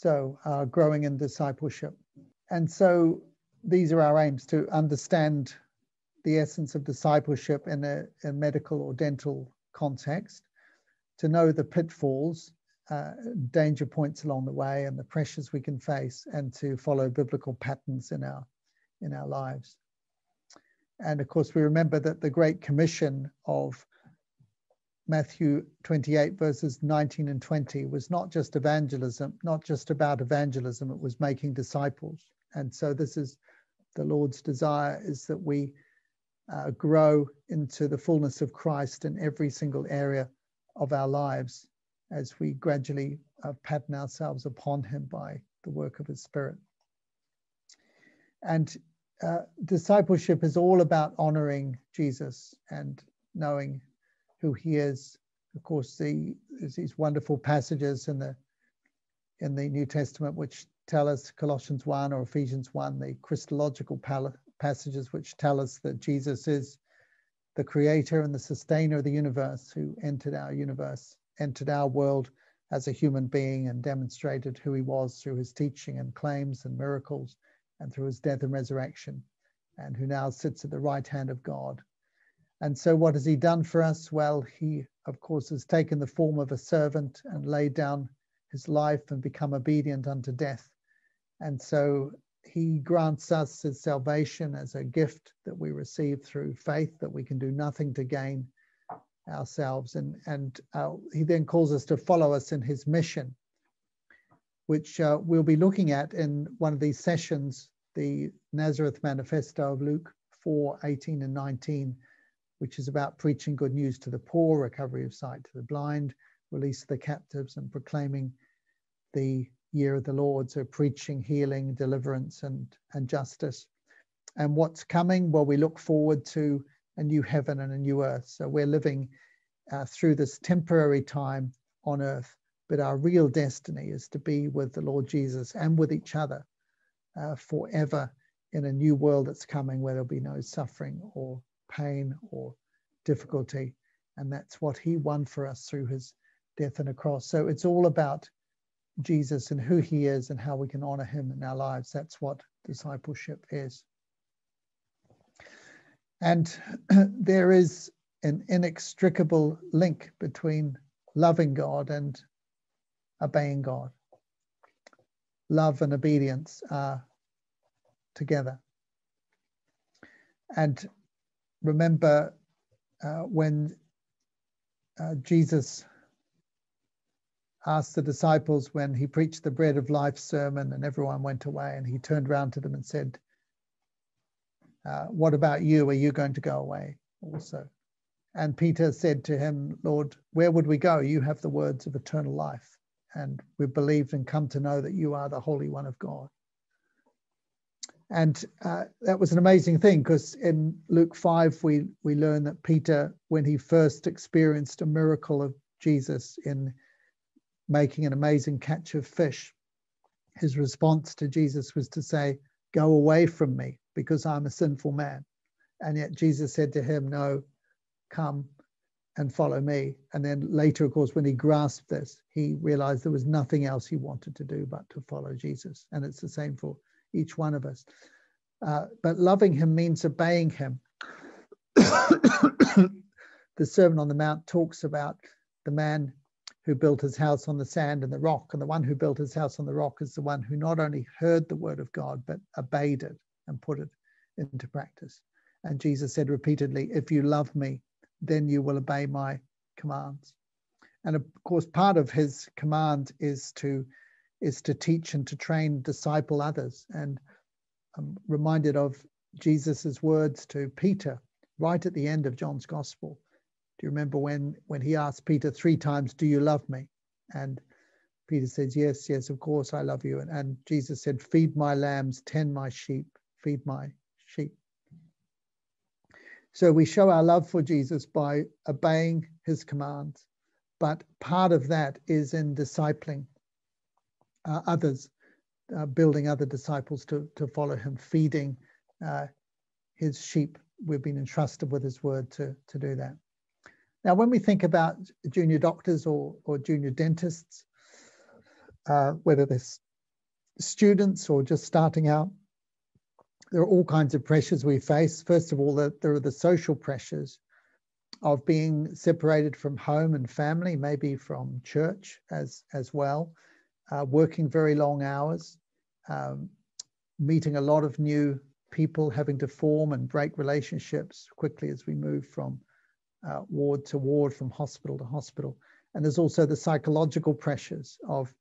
so uh, growing in discipleship. And so these are our aims to understand the essence of discipleship in a, a medical or dental context, to know the pitfalls, uh, danger points along the way, and the pressures we can face, and to follow biblical patterns in our in our lives. And of course, we remember that the Great Commission of Matthew 28, verses 19 and 20, was not just evangelism, not just about evangelism, it was making disciples. And so, this is the Lord's desire is that we uh, grow into the fullness of Christ in every single area of our lives as we gradually uh, pattern ourselves upon Him by the work of His Spirit. And uh, discipleship is all about honoring Jesus and knowing who he is. Of course, the, there's these wonderful passages in the in the New Testament which tell us Colossians 1 or Ephesians 1, the Christological passages which tell us that Jesus is the creator and the sustainer of the universe who entered our universe, entered our world as a human being and demonstrated who he was through his teaching and claims and miracles and through his death and resurrection, and who now sits at the right hand of God and so, what has he done for us? Well, he, of course, has taken the form of a servant and laid down his life and become obedient unto death. And so, he grants us his salvation as a gift that we receive through faith, that we can do nothing to gain ourselves. And, and uh, he then calls us to follow us in his mission, which uh, we'll be looking at in one of these sessions the Nazareth Manifesto of Luke 4 18 and 19 which is about preaching good news to the poor, recovery of sight to the blind, release of the captives, and proclaiming the year of the Lord. So, preaching, healing, deliverance, and, and justice. And what's coming? Well, we look forward to a new heaven and a new earth. So, we're living uh, through this temporary time on earth, but our real destiny is to be with the Lord Jesus and with each other uh, forever in a new world that's coming where there'll be no suffering or pain or difficulty. And that's what he won for us through his death on a cross. So it's all about Jesus and who he is and how we can honor him in our lives. That's what discipleship is. And there is an inextricable link between loving God and obeying God. Love and obedience are together. And remember uh, when uh, Jesus asked the disciples when he preached the bread of life sermon and everyone went away and he turned around to them and said uh, what about you? Are you going to go away also? And peter said to him lord where would we go? You have the words of eternal life and we've believed and come to know that you are the holy one of god and uh, that was an amazing thing because in Luke 5, we, we learn that Peter, when he first experienced a miracle of Jesus in making an amazing catch of fish, his response to Jesus was to say, Go away from me because I'm a sinful man. And yet Jesus said to him, No, come and follow me. And then later, of course, when he grasped this, he realized there was nothing else he wanted to do but to follow Jesus. And it's the same for each one of us. Uh, but loving him means obeying him. the Sermon on the Mount talks about the man who built his house on the sand and the rock. And the one who built his house on the rock is the one who not only heard the word of God, but obeyed it and put it into practice. And Jesus said repeatedly, If you love me, then you will obey my commands. And of course, part of his command is to is to teach and to train, disciple others. And I'm reminded of Jesus's words to Peter right at the end of John's Gospel. Do you remember when when he asked Peter three times, "Do you love me?" And Peter says, "Yes, yes, of course I love you." And, and Jesus said, "Feed my lambs, tend my sheep, feed my sheep." So we show our love for Jesus by obeying his commands, but part of that is in discipling uh, others, uh, building other disciples to, to follow him, feeding uh, his sheep. We've been entrusted with his word to, to do that. Now, when we think about junior doctors or, or junior dentists, uh, whether they're students or just starting out, there are all kinds of pressures we face. First of all, there are the social pressures of being separated from home and family, maybe from church as, as well, uh, working very long hours, um, meeting a lot of new people, having to form and break relationships quickly as we move from uh, ward to ward, from hospital to hospital. And there's also the psychological pressures of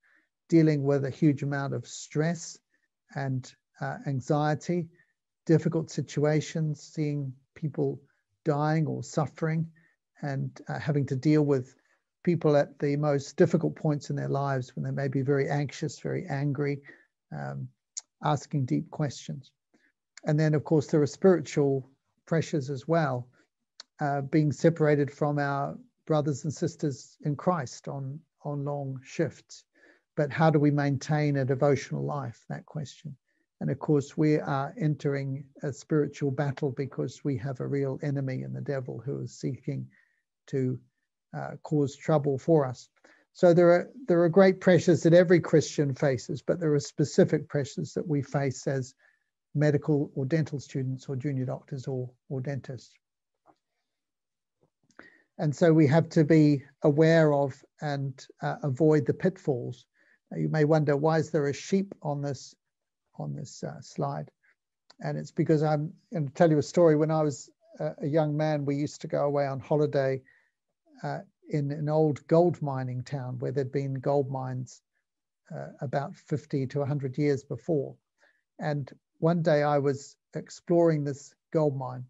dealing with a huge amount of stress and uh, anxiety, difficult situations, seeing people dying or suffering, and uh, having to deal with people at the most difficult points in their lives when they may be very anxious, very angry, um, asking deep questions. And then, of course, there are spiritual pressures as well, uh, being separated from our brothers and sisters in Christ on, on long shifts. But how do we maintain a devotional life? That question. And of course, we are entering a spiritual battle because we have a real enemy in the devil who is seeking to uh, cause trouble for us. So there are there are great pressures that every Christian faces, but there are specific pressures that we face as medical or dental students or junior doctors or, or dentists. And so we have to be aware of and uh, avoid the pitfalls. you may wonder why is there a sheep on this on this uh, slide? And it's because I'm going to tell you a story. When I was a young man, we used to go away on holiday uh, in an old gold mining town where there'd been gold mines uh, about 50 to 100 years before. And one day I was exploring this gold mine,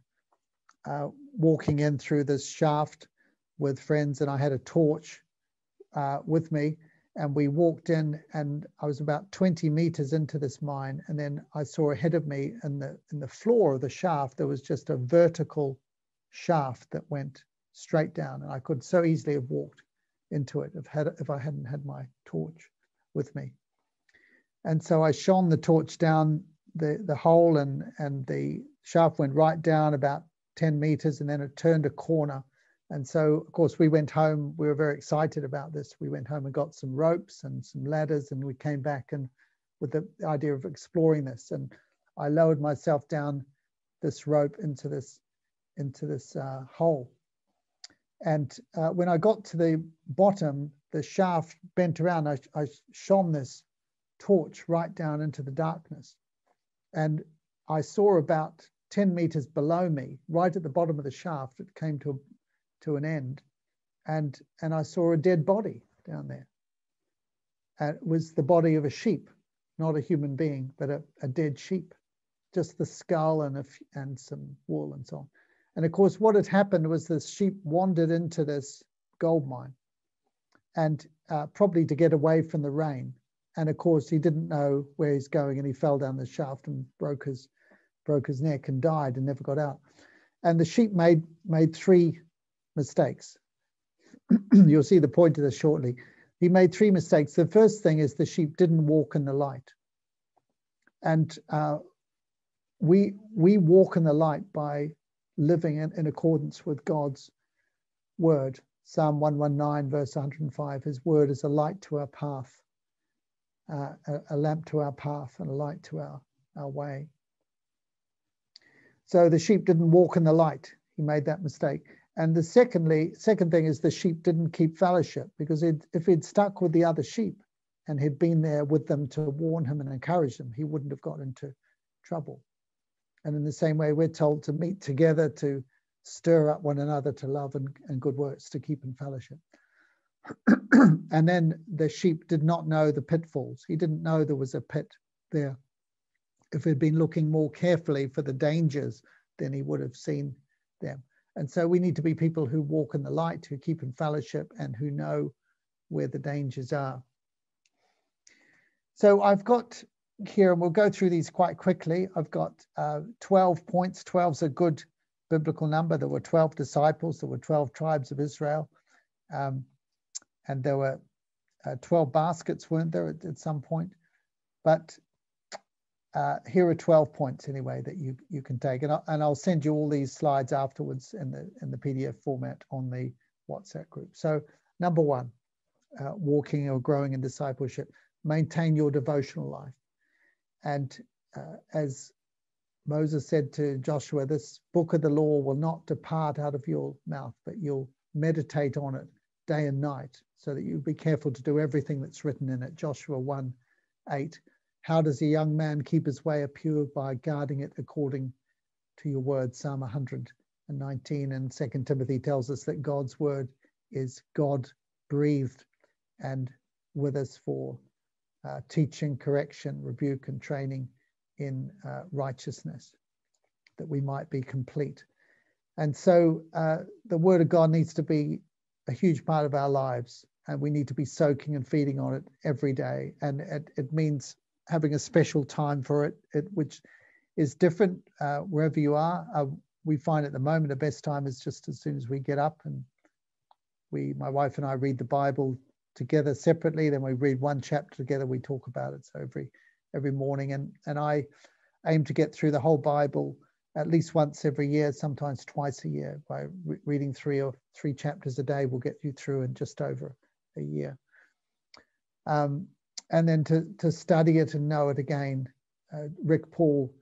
uh, walking in through this shaft with friends, and I had a torch uh, with me. And we walked in, and I was about 20 meters into this mine. And then I saw ahead of me in the, in the floor of the shaft, there was just a vertical shaft that went straight down. And I could so easily have walked into it if, had, if I hadn't had my torch with me. And so I shone the torch down the, the hole and, and the shaft went right down about 10 meters and then it turned a corner. And so, of course, we went home. We were very excited about this. We went home and got some ropes and some ladders, and we came back and with the idea of exploring this. And I lowered myself down this rope into this into this uh, hole. And uh, when I got to the bottom, the shaft bent around. I, I shone this torch right down into the darkness. And I saw about 10 meters below me, right at the bottom of the shaft, it came to, to an end. And, and I saw a dead body down there. And it was the body of a sheep, not a human being, but a, a dead sheep, just the skull and, a, and some wool and so on. And of course, what had happened was this sheep wandered into this gold mine and uh, probably to get away from the rain. And of course, he didn't know where he's going, and he fell down the shaft and broke his broke his neck and died and never got out. And the sheep made made three mistakes. You'll see the point of this shortly. He made three mistakes. The first thing is the sheep didn't walk in the light, and uh, we we walk in the light by living in, in accordance with God's word. Psalm 119, verse 105, His word is a light to our path uh, a, a, lamp to our path and a light to our, our way. So the sheep didn't walk in the light. He made that mistake. And the secondly, second thing is the sheep didn't keep fellowship because if he'd stuck with the other sheep and he'd been there with them to warn him and encourage them, he wouldn't have got into trouble. And in the same way, we're told to meet together to stir up one another to love and, and good works to keep in fellowship. and then the sheep did not know the pitfalls. He didn't know there was a pit there. If he'd been looking more carefully for the dangers, then he would have seen them. And so we need to be people who walk in the light, who keep in fellowship, and who know where the dangers are. So I've got here, and we'll go through these quite quickly. I've got uh, 12 points. 12 is a good biblical number. There were 12 disciples, there were 12 tribes of Israel. Um, and there were uh, 12 baskets, weren't there, at, at some point? But uh, here are 12 points anyway that you, you can take. And, I, and I'll send you all these slides afterwards in the, in the PDF format on the WhatsApp group. So number one, uh, walking or growing in discipleship, maintain your devotional life. And uh, as Moses said to Joshua, This book of the law will not depart out of your mouth, but you'll meditate on it day and night so that you be careful to do everything that's written in it. Joshua 1 8. How does a young man keep his way pure by guarding it according to your word? Psalm 119 and 2 Timothy tells us that God's word is God breathed and with us for uh, teaching, correction, rebuke, and training in uh, righteousness, that we might be complete. And so uh, the word of God needs to be a huge part of our lives, and we need to be soaking and feeding on it every day. And it, it means having a special time for it, it which is different uh, wherever you are. Uh, we find at the moment the best time is just as soon as we get up and we, my wife and I, read the Bible together separately. Then we read one chapter together. We talk about it. So every every morning, and and I aim to get through the whole Bible at least once every year, sometimes twice a year. By re reading three or three chapters a day, we'll get you through in just over a year. Um, and then to to study it and know it again. Uh, Rick Paul,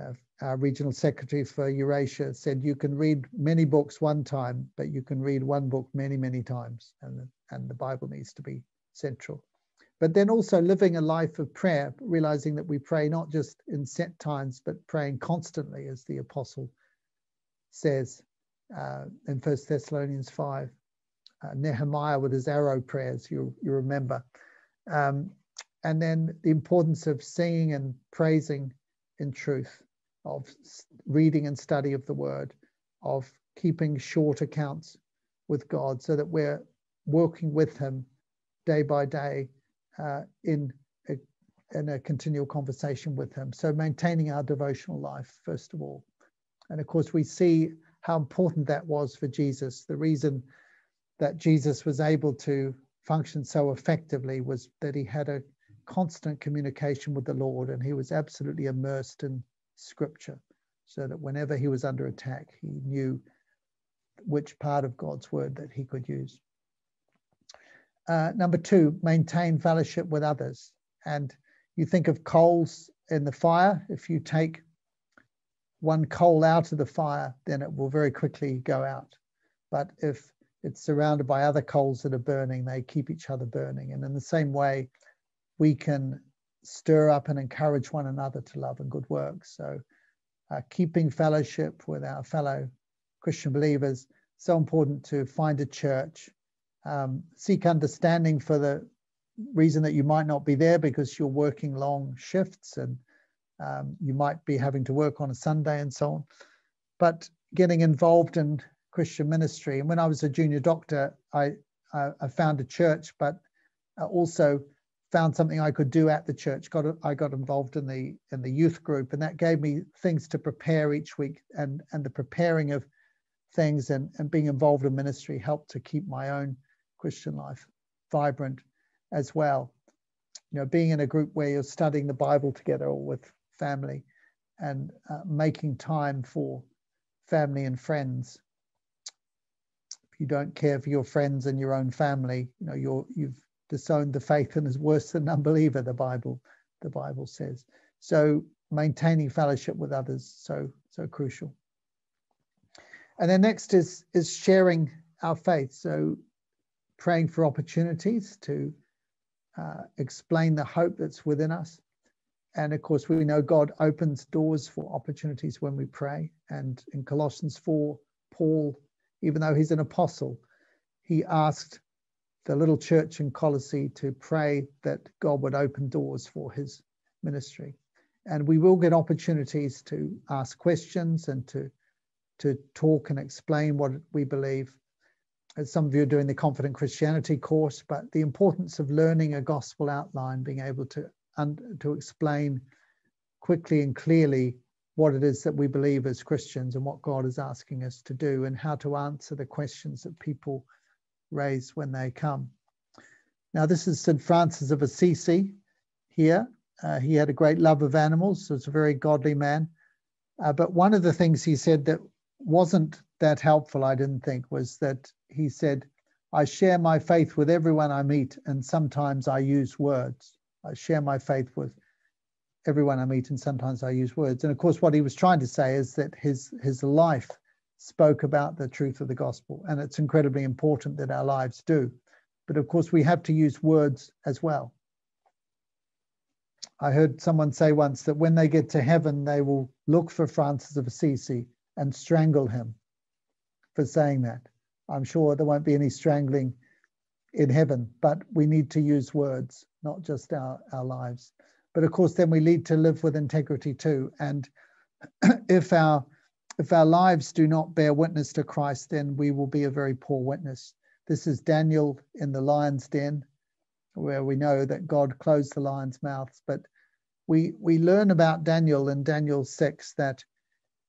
uh, our regional secretary for Eurasia, said you can read many books one time, but you can read one book many many times, and and the Bible needs to be central but then also living a life of prayer, realizing that we pray not just in set times, but praying constantly, as the apostle says uh, in First Thessalonians 5. Uh, Nehemiah with his arrow prayers, you, you remember. Um, and then the importance of singing and praising in truth, of reading and study of the word, of keeping short accounts with God so that we're working with him day by day uh, in a, in a continual conversation with him. So maintaining our devotional life, first of all. And of course, we see how important that was for Jesus. The reason that Jesus was able to function so effectively was that he had a constant communication with the Lord and he was absolutely immersed in scripture so that whenever he was under attack, he knew which part of God's word that he could use. Uh, number two, maintain fellowship with others. And you think of coals in the fire. If you take one coal out of the fire, then it will very quickly go out. But if it's surrounded by other coals that are burning, they keep each other burning. And in the same way, we can stir up and encourage one another to love and good works. So, uh, keeping fellowship with our fellow Christian believers, so important to find a church um, seek understanding for the reason that you might not be there because you're working long shifts and um, you might be having to work on a Sunday and so on. But getting involved in Christian ministry. And when I was a junior doctor, I, I, I found a church, but also found something I could do at the church. Got I got involved in the in the youth group, and that gave me things to prepare each week. And and the preparing of things and and being involved in ministry helped to keep my own Christian life vibrant as well. You know, being in a group where you're studying the Bible together or with family and uh, making time for family and friends. If you don't care for your friends and your own family, you know, you're, you've disowned the faith and is worse than unbeliever, the Bible, the Bible says. So maintaining fellowship with others, so, so crucial. And then next is, is sharing our faith. So praying for opportunities to uh, explain the hope that's within us. And of course, we know God opens doors for opportunities when we pray. And in Colossians 4, Paul, even though he's an apostle, he asked the little church in Colossae to pray that God would open doors for his ministry. And we will get opportunities to ask questions and to, to talk and explain what we believe as some of you are doing the Confident Christianity course, but the importance of learning a gospel outline, being able to, and to explain quickly and clearly what it is that we believe as Christians and what God is asking us to do and how to answer the questions that people raise when they come. Now, this is St. Francis of Assisi here. Uh, he had a great love of animals, so it's a very godly man. Uh, but one of the things he said that wasn't that helpful, I didn't think, was that he said, I share my faith with everyone I meet, and sometimes I use words. I share my faith with everyone I meet, and sometimes I use words. And of course, what he was trying to say is that his his life spoke about the truth of the gospel, and it's incredibly important that our lives do. But of course, we have to use words as well. I heard someone say once that when they get to heaven, they will look for Francis of Assisi and strangle him for saying that. I'm sure there won't be any strangling in heaven, but we need to use words, not just our, our lives. But of course, then we need to live with integrity too. And if our if our lives do not bear witness to Christ, then we will be a very poor witness. This is Daniel in the lion's den, where we know that God closed the lion's mouths. But we we learn about Daniel in Daniel 6 that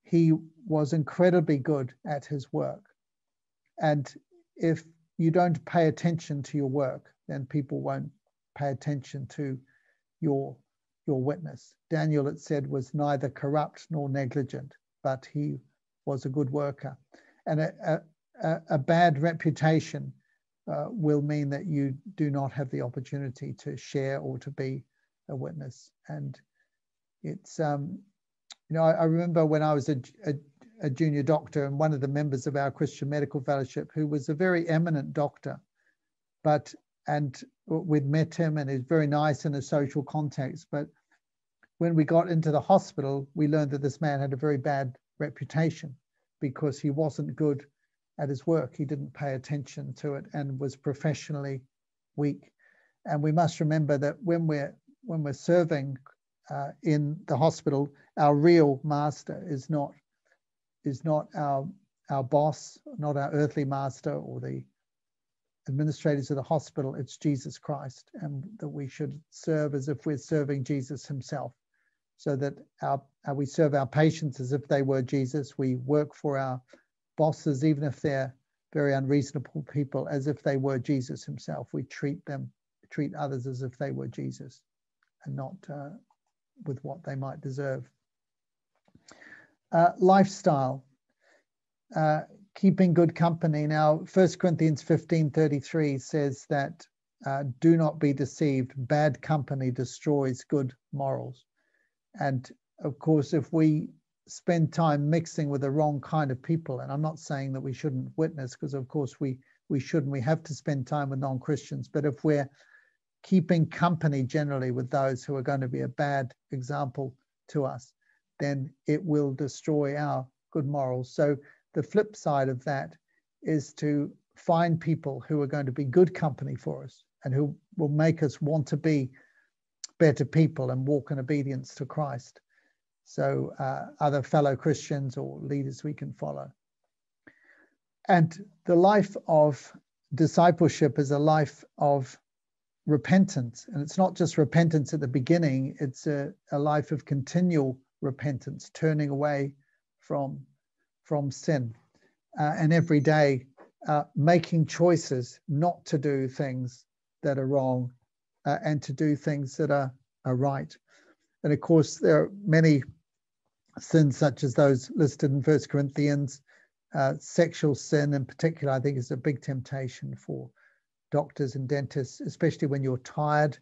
he was incredibly good at his work. And if you don't pay attention to your work, then people won't pay attention to your your witness. Daniel, it said, was neither corrupt nor negligent, but he was a good worker. And a, a, a bad reputation uh, will mean that you do not have the opportunity to share or to be a witness. And it's, um, you know, I, I remember when I was a, a, a junior doctor and one of the members of our Christian Medical Fellowship, who was a very eminent doctor, but and we'd met him and he's very nice in a social context. But when we got into the hospital, we learned that this man had a very bad reputation because he wasn't good at his work. He didn't pay attention to it and was professionally weak. And we must remember that when we're when we're serving uh, in the hospital, our real master is not is not our our boss, not our earthly master or the administrators of the hospital. It's Jesus Christ, and that we should serve as if we're serving Jesus Himself, so that our, our we serve our patients as if they were Jesus. We work for our bosses, even if they're very unreasonable people, as if they were Jesus Himself. We treat them, treat others as if they were Jesus, and not uh, with what they might deserve. Uh, lifestyle, uh, keeping good company. Now, 1 Corinthians 15 33 says that uh, do not be deceived, bad company destroys good morals. And of course, if we spend time mixing with the wrong kind of people, and I'm not saying that we shouldn't witness, because of course we we shouldn't, we have to spend time with non-Christians, but if we're keeping company generally with those who are going to be a bad example to us, then it will destroy our good morals. So the flip side of that is to find people who are going to be good company for us and who will make us want to be better people and walk in obedience to Christ. So, uh, other fellow Christians or leaders we can follow. And the life of discipleship is a life of repentance. And it's not just repentance at the beginning, it's a, a life of continual repentance, turning away from, from sin. Uh, and every day uh, making choices not to do things that are wrong uh, and to do things that are, are right. And of course, there are many sins such as those listed in First Corinthians. Uh, sexual sin, in particular, I think is a big temptation for doctors and dentists, especially when you're tired,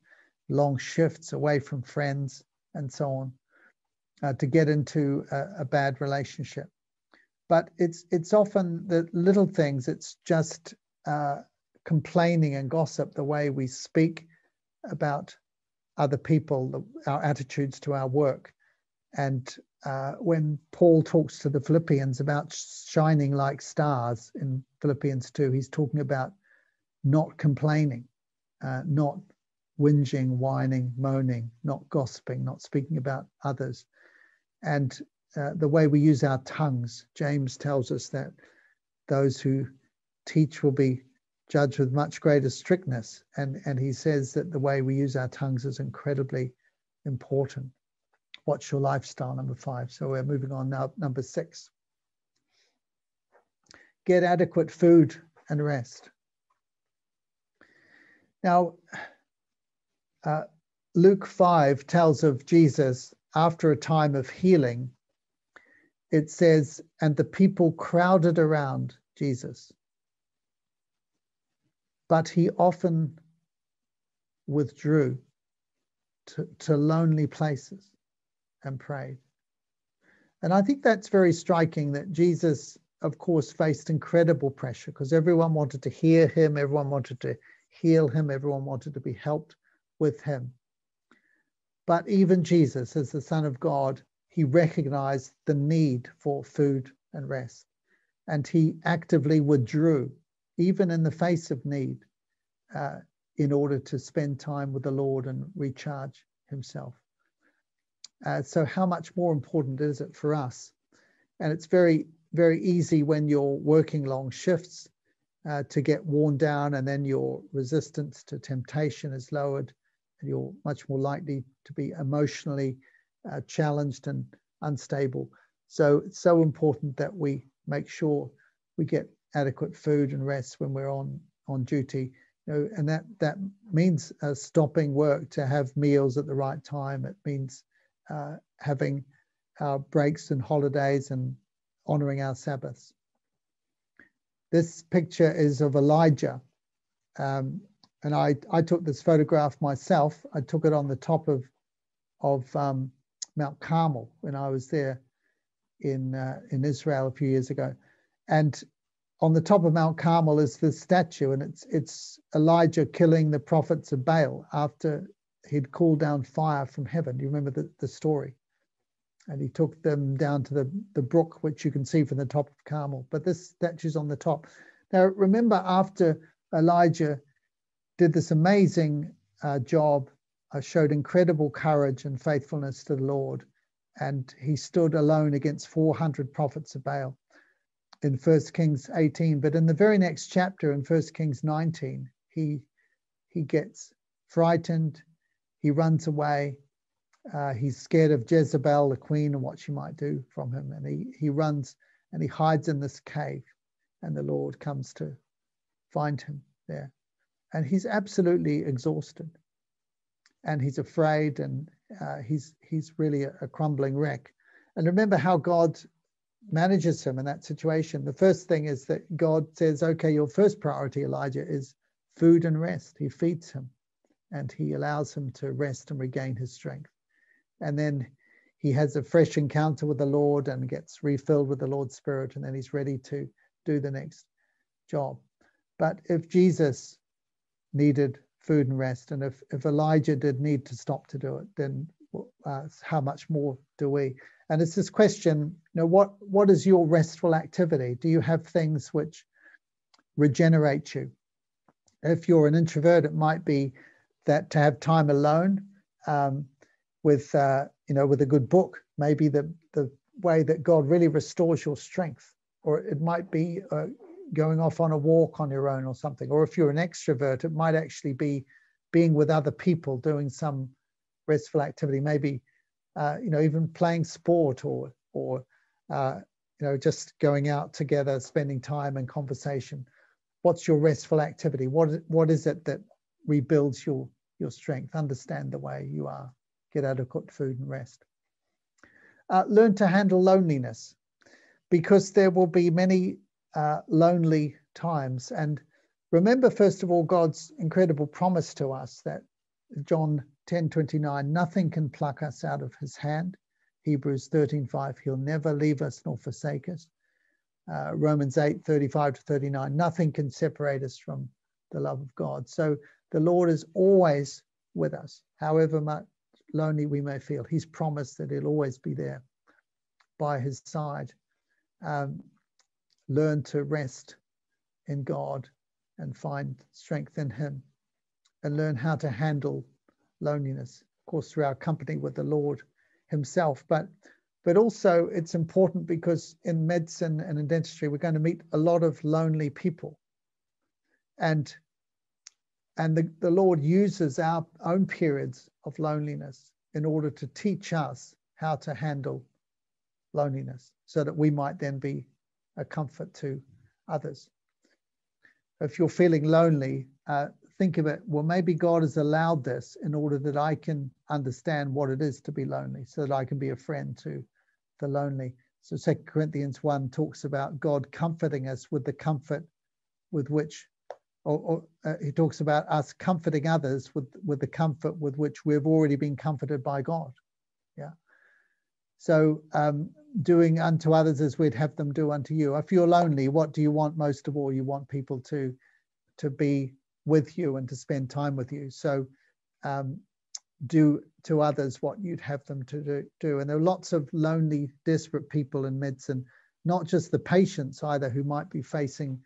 long shifts away from friends, and so on, uh, to get into a, a, bad relationship. But it's it's often the little things. It's just uh, complaining and gossip, the way we speak about other people, our attitudes to our work, and uh, when Paul talks to the Philippians about shining like stars in Philippians 2, he's talking about not complaining, uh, not whinging, whining, moaning, not gossiping, not speaking about others. And uh, the way we use our tongues, James tells us that those who teach will be judged with much greater strictness. And, and he says that the way we use our tongues is incredibly important. What's your lifestyle, number five? So we're moving on now, number six. Get adequate food and rest. Now, uh, Luke 5 tells of Jesus after a time of healing. It says, and the people crowded around Jesus. But he often withdrew to, to lonely places. and prayed. And I think that's very striking that Jesus, of course, faced incredible pressure because everyone wanted to hear him, everyone wanted to heal him, everyone wanted to be helped with him. But even Jesus, as the Son of God, he recognized the need for food and rest. And he actively withdrew, even in the face of need, uh, in order to spend time with the Lord and recharge himself. Uh, so, how much more important is it for us? And it's very, very easy when you're working long shifts uh, to get worn down, and then your resistance to temptation is lowered, and you're much more likely to be emotionally uh, challenged and unstable. So, it's so important that we make sure we get adequate food and rest when we're on on duty. You know, and that that means uh, stopping work to have meals at the right time. It means uh, having our breaks and holidays and honoring our Sabbaths. This picture is of Elijah. Um, and I, I took this photograph myself. I took it on the top of, of um, Mount Carmel when I was there in, uh, in Israel a few years ago. And on the top of Mount Carmel is this statue, and it's, it's Elijah killing the prophets of Baal after he'd called down fire from heaven. Do you remember the, the story? And he took them down to the, the brook, which you can see from the top of Carmel. But this statue's on the top. Now, remember, after Elijah did this amazing uh, job, uh, showed incredible courage and faithfulness to the Lord, and he stood alone against 400 prophets of Baal in 1 Kings 18. But in the very next chapter, in 1 Kings 19, he, he gets frightened, he runs away. Uh, he's scared of Jezebel, the queen, and what she might do from him. And he, he runs and he hides in this cave. And the Lord comes to find him there. And he's absolutely exhausted. And he's afraid and uh, he's, he's really a, a crumbling wreck. And remember how God manages him in that situation. The first thing is that God says, okay, your first priority, Elijah, is food and rest. He feeds him and he allows him to rest and regain his strength. And then he has a fresh encounter with the Lord and gets refilled with the Lord's Spirit, and then he's ready to do the next job. But if Jesus needed food and rest, and if, if Elijah did need to stop to do it, then uh, how much more do we? And it's this question, you know, what, what is your restful activity? Do you have things which regenerate you? If you're an introvert, it might be that to have time alone um, with uh, you know with a good book maybe the the way that God really restores your strength, or it might be uh, going off on a walk on your own or something. Or if you're an extrovert, it might actually be being with other people doing some restful activity, maybe uh, you know even playing sport or or uh, you know just going out together, spending time and conversation. What's your restful activity? What what is it that rebuilds your, your strength. Understand the way you are. Get adequate food and rest. Uh, learn to handle loneliness because there will be many uh, lonely times. And remember, first of all, God's incredible promise to us that John 10 29, nothing can pluck us out of his hand. Hebrews 13 5, he'll never leave us nor forsake us. Uh, Romans 8 35 to 39, nothing can separate us from the love of God. So the Lord is always with us, however much lonely we may feel. He's promised that He'll always be there by His side. Um, learn to rest in God and find strength in Him, and learn how to handle loneliness, of course, through our company with the Lord Himself. But but also it's important because in medicine and in dentistry we're going to meet a lot of lonely people and and the, the Lord uses our own periods of loneliness in order to teach us how to handle loneliness so that we might then be a comfort to others. If you're feeling lonely, uh, think of it well, maybe God has allowed this in order that I can understand what it is to be lonely, so that I can be a friend to the lonely. So, Second Corinthians 1 talks about God comforting us with the comfort with which or, or uh, he talks about us comforting others with with the comfort with which we've already been comforted by God. Yeah. So um, doing unto others as we'd have them do unto you. If you're lonely, what do you want most of all? You want people to to be with you and to spend time with you. So um, do to others what you'd have them to do, do. And there are lots of lonely, desperate people in medicine, not just the patients either, who might be facing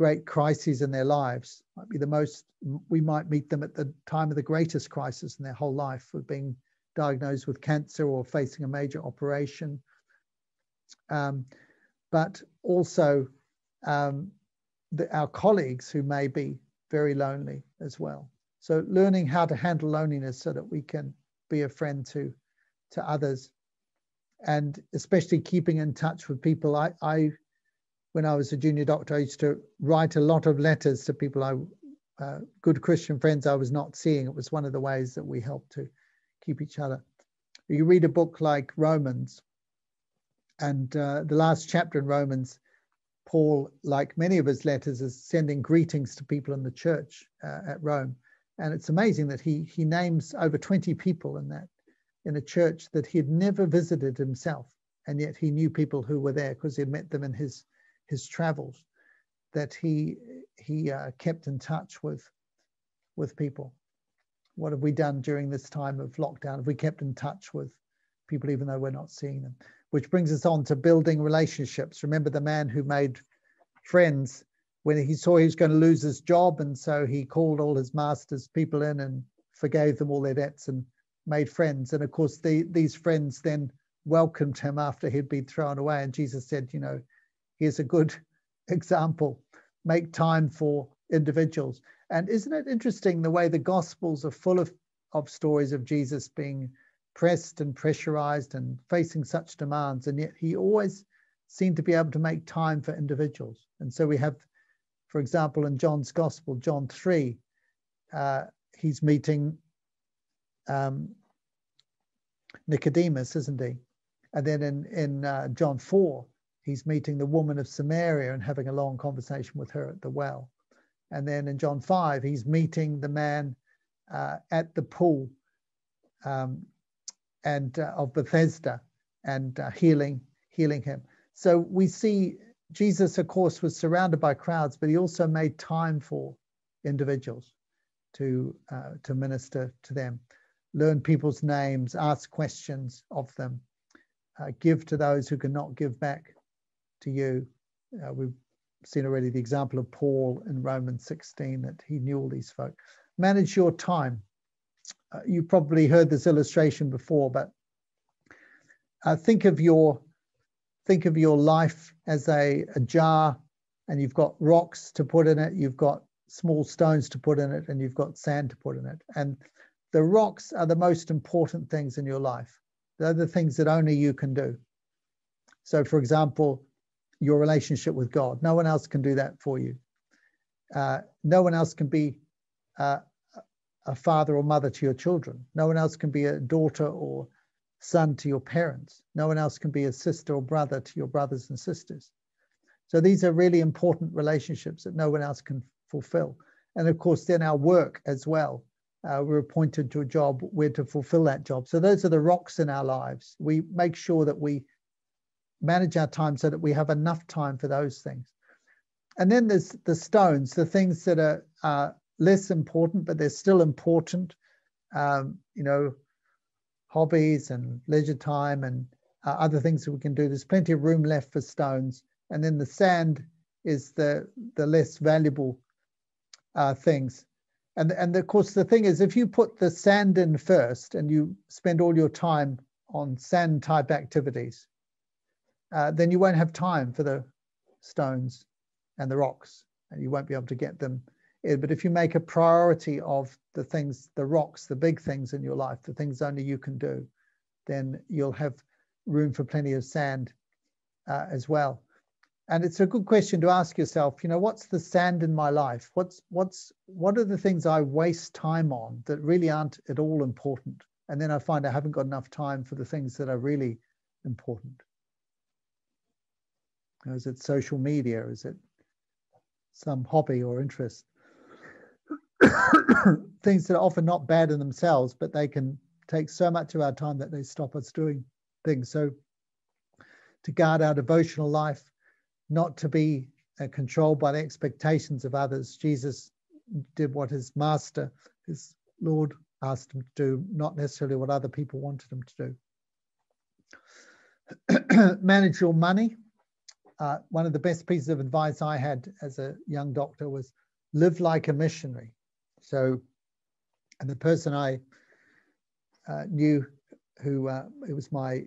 great crises in their lives. Might be the most. We might meet them at the time of the greatest crisis in their whole life, of being diagnosed with cancer or facing a major operation. Um, but also um, the, our colleagues who may be very lonely as well. So learning how to handle loneliness so that we can be a friend to to others, and especially keeping in touch with people. I, I when I was a junior doctor, I used to write a lot of letters to people I uh, good Christian friends I was not seeing. It was one of the ways that we helped to keep each other. You read a book like Romans, and uh, the last chapter in Romans, Paul, like many of his letters, is sending greetings to people in the church uh, at Rome. And it's amazing that he he names over 20 people in that in a church that he had never visited himself, and yet he knew people who were there because he had met them in his his travels. That he he uh, kept in touch with with people. What have we done during this time of lockdown? Have we kept in touch with people even though we're not seeing them? Which brings us on to building relationships. Remember the man who made friends when he saw he was going to lose his job. And so he called all his master's people in and forgave them all their debts and made friends. And of course, the, these friends then welcomed him after he'd been thrown away. And Jesus said, you know, here's a good example. Make time for individuals. And isn't it interesting the way the Gospels are full of, of stories of Jesus being pressed and pressurized and facing such demands, and yet he always seemed to be able to make time for individuals. And so we have for example, in John's Gospel, John 3, uh, he's meeting um, Nicodemus, isn't he? And then in, in uh, John 4, he's meeting the woman of Samaria and having a long conversation with her at the well. And then in John 5, he's meeting the man uh, at the pool um, and uh, of Bethesda and uh, healing healing him. So we see Jesus, of course, was surrounded by crowds, but he also made time for individuals to, uh, to minister to them, learn people's names, ask questions of them, uh, give to those who cannot give back to you. Uh, we've seen already the example of Paul in Romans 16 that he knew all these folk. Manage your time. Uh, you probably heard this illustration before, but uh, think of your think of your life as a, a jar and you've got rocks to put in it, you've got small stones to put in it, and you've got sand to put in it. And the rocks are the most important things in your life. They're the things that only you can do. So, for example, your relationship with God, no one else can do that for you. Uh, no one else can be uh, a father or mother to your children. No one else can be a daughter or son to your parents. No one else can be a sister or brother to your brothers and sisters. So these are really important relationships that no one else can fulfill. And of course, then our work as well. Uh, we're appointed to a job, we're to fulfill that job. So those are the rocks in our lives. We make sure that we manage our time so that we have enough time for those things. And then there's the stones, the things that are uh, less important, but they're still important. Um, you know, hobbies and leisure time and uh, other things that we can do. There's plenty of room left for stones. And then the sand is the, the less valuable uh, things. And, and of course, the thing is, if you put the sand in first and you spend all your time on sand type activities, uh, then you won't have time for the stones and the rocks, and you won't be able to get them in. but if you make a priority of the things, the rocks, the big things in your life, the things only you can do, then you'll have room for plenty of sand uh, as well. And it's a good question to ask yourself, you know, what's the sand in my life? What's what's what are the things I waste time on that really aren't at all important? And then I find I haven't got enough time for the things that are really important. Is it social media? Is it some hobby or interest? things that are often not bad in themselves, but they can take so much of our time that they stop us doing things. So to guard our devotional life, not to be uh, controlled by the expectations of others. Jesus did what his master, his Lord, asked him to do, not necessarily what other people wanted him to do. Manage your money. Uh, one of the best pieces of advice I had as a young doctor was live like a missionary. So, and the person I uh, knew who uh, it was my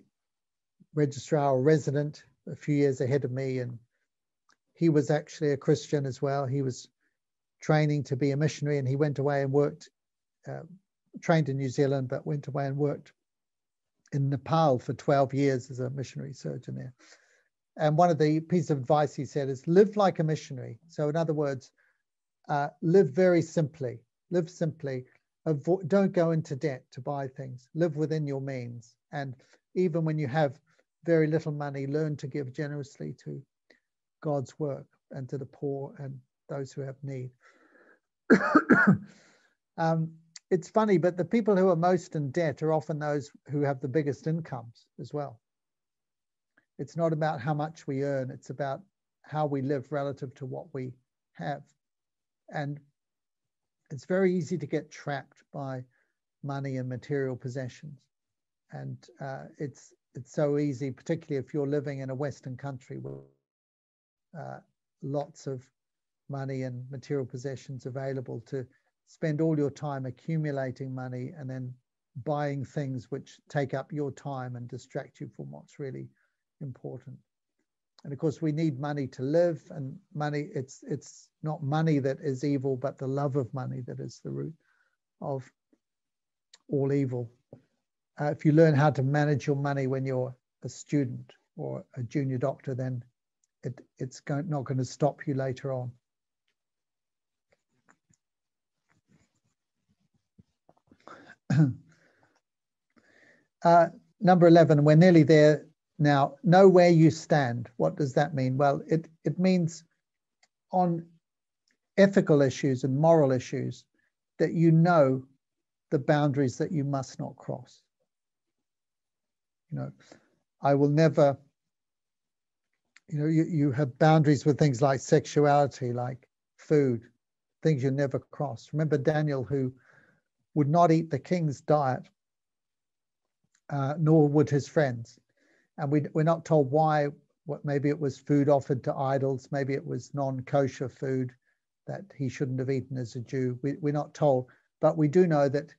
registrar or resident a few years ahead of me, and he was actually a Christian as well. He was training to be a missionary, and he went away and worked, uh, trained in New Zealand, but went away and worked in Nepal for 12 years as a missionary surgeon there. And one of the pieces of advice he said is live like a missionary. So, in other words, uh, live very simply, live simply. Avoid, don't go into debt to buy things. Live within your means. And even when you have very little money, learn to give generously to God's work and to the poor and those who have need. um, it's funny, but the people who are most in debt are often those who have the biggest incomes as well. It's not about how much we earn, it's about how we live relative to what we have. And it's very easy to get trapped by money and material possessions. And uh, it's it's so easy, particularly if you're living in a Western country with uh, lots of money and material possessions available to spend all your time accumulating money and then buying things which take up your time and distract you from what's really important. And of course, we need money to live, and money, it's, it's not money that is evil, but the love of money that is the root of all evil uh, if you learn how to manage your money when you're a student or a junior doctor, then it, it's going, not going to stop you later on. uh, number 11, we're nearly there now. Know where you stand. What does that mean? Well, it, it means on ethical issues and moral issues that you know the boundaries that you must not cross. You know, I will never, you know, you, you have boundaries with things like sexuality, like food, things you never cross. Remember Daniel, who would not eat the king's diet, uh, nor would his friends. And we, we're not told why, what maybe it was food offered to idols, maybe it was non kosher food that he shouldn't have eaten as a Jew. We, we're not told, but we do know that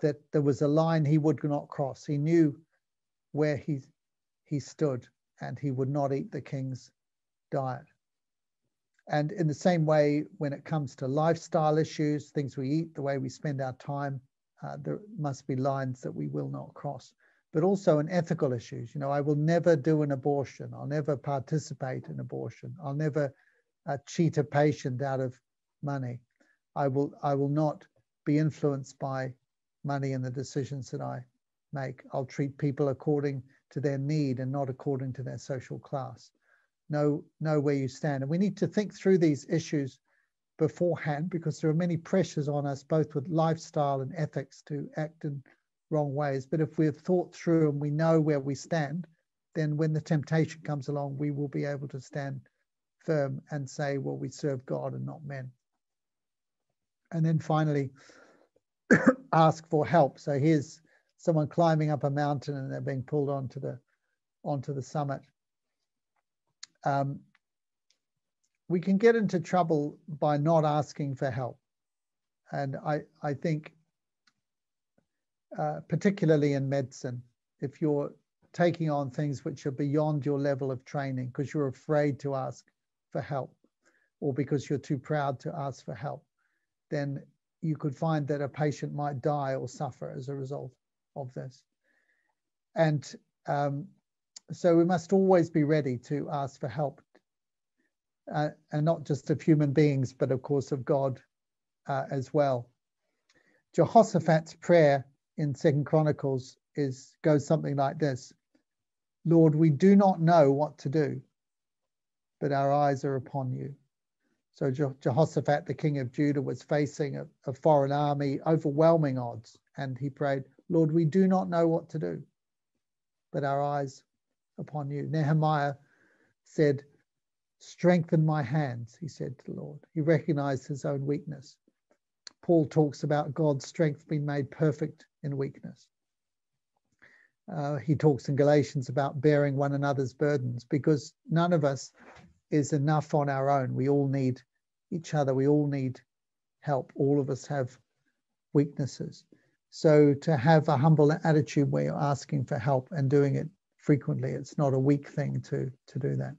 that there was a line he would not cross. He knew where he, he stood and he would not eat the king's diet. And in the same way, when it comes to lifestyle issues, things we eat, the way we spend our time, uh, there must be lines that we will not cross. But also in ethical issues, you know, I will never do an abortion. I'll never participate in abortion. I'll never uh, cheat a patient out of money. I will, I will not be influenced by money and the decisions that I make. I'll treat people according to their need and not according to their social class. Know, know where you stand. And we need to think through these issues beforehand because there are many pressures on us, both with lifestyle and ethics, to act in wrong ways. But if we've thought through and we know where we stand, then when the temptation comes along, we will be able to stand firm and say, well, we serve God and not men. And then finally, ask for help. So here's someone climbing up a mountain and they're being pulled onto the onto the summit. Um, we can get into trouble by not asking for help, and I I think uh, particularly in medicine, if you're taking on things which are beyond your level of training because you're afraid to ask for help or because you're too proud to ask for help, then you could find that a patient might die or suffer as a result of this. And um, so we must always be ready to ask for help, uh, and not just of human beings, but of course of God uh, as well. Jehoshaphat's prayer in Second Chronicles is goes something like this: Lord, we do not know what to do, but our eyes are upon you. So Jehoshaphat, the king of Judah, was facing a, a foreign army, overwhelming odds, and he prayed, Lord, we do not know what to do, but our eyes upon you. Nehemiah said, Strengthen my hands, he said to the Lord. He recognized his own weakness. Paul talks about God's strength being made perfect in weakness. Uh, he talks in Galatians about bearing one another's burdens because none of us is enough on our own. We all need each other. We all need help. All of us have weaknesses. So to have a humble attitude where you're asking for help and doing it frequently, it's not a weak thing to, to do that.